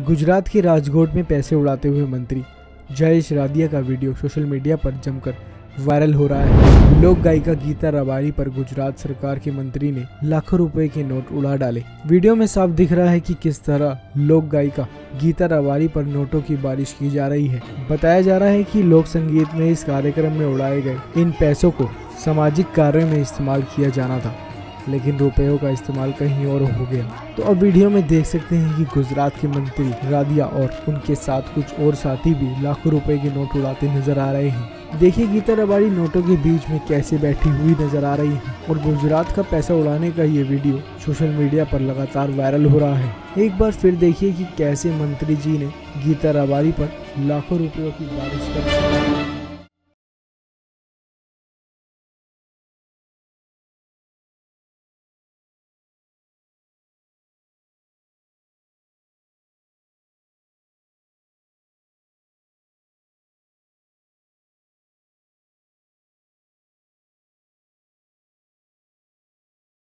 गुजरात के राजकोट में पैसे उड़ाते हुए मंत्री जयेश रादिया का वीडियो सोशल मीडिया पर जमकर वायरल हो रहा है। लोक गायिका गीता रबारी पर गुजरात सरकार के मंत्री ने लाखों रुपए के नोट उड़ा डाले। वीडियो में साफ़ दिख रहा है कि किस तरह लोक गायिका गीता रबारी पर नोटों की बारिश की जा रही है। बताया जा रहा है कि लोक संगीत में इस कार्यक्रम में उड़ाए गए इन पैसों को सामाजिक कार्य में इस्तेमाल किया जाना था। लेकिन रुपयों का इस्तेमाल कहीं और हो गया। तो अब वीडियो में देख सकते हैं कि गुजरात के मंत्री रादिया और उनके साथ कुछ और साथी भी लाखों रुपए के नोट उड़ाते नज़र आ रहे हैं। देखिए रबाड़ी नोटों के बीच में कैसे बैठी हुई नज़र आ रही है और गुजरात का पैसा उड़ाने का ये वीडियो सोशल मीडिया पर लगातार वायरल हो रहा है। एक बार फिर देखिए कि कैसे मंत्री जी ने गीता रबाड़ी पर लाखों रुपयों की बारिश कर